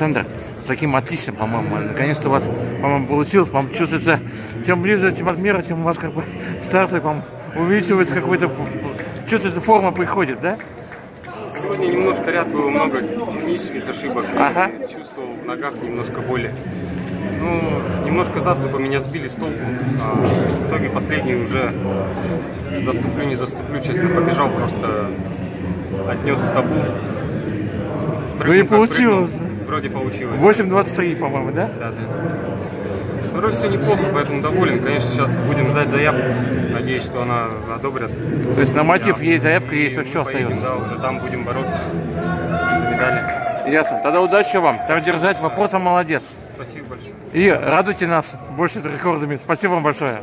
Александр, с таким отличным, по-моему, наконец-то у вас, по-моему, получилось, по-моему, чувствуется, чем ближе чем от мира, тем у вас как бы старты, по-моему, увеличивается какой-то, чувствуется форма приходит, да? Сегодня немножко ряд было много технических ошибок. Ага. Чувствовал в ногах немножко боли. Ну, немножко заступа меня сбили с толку. А в итоге последний уже заступлю, не заступлю, честно, побежал просто отнес стопу. Ну и получилось. прыгнул. Вроде получилось. 8.23, по-моему, да? Да, да. Вроде все неплохо, поэтому доволен. Конечно, сейчас будем ждать заявку. Надеюсь, что она одобрят. То есть на мотив Да. есть заявка, есть, И все мы поедем, остается. Да, уже там будем бороться за медали. Ясно. Тогда удачи вам. Так держать, вопросом молодец. Спасибо большое. И радуйте нас больше рекордами. Спасибо вам большое.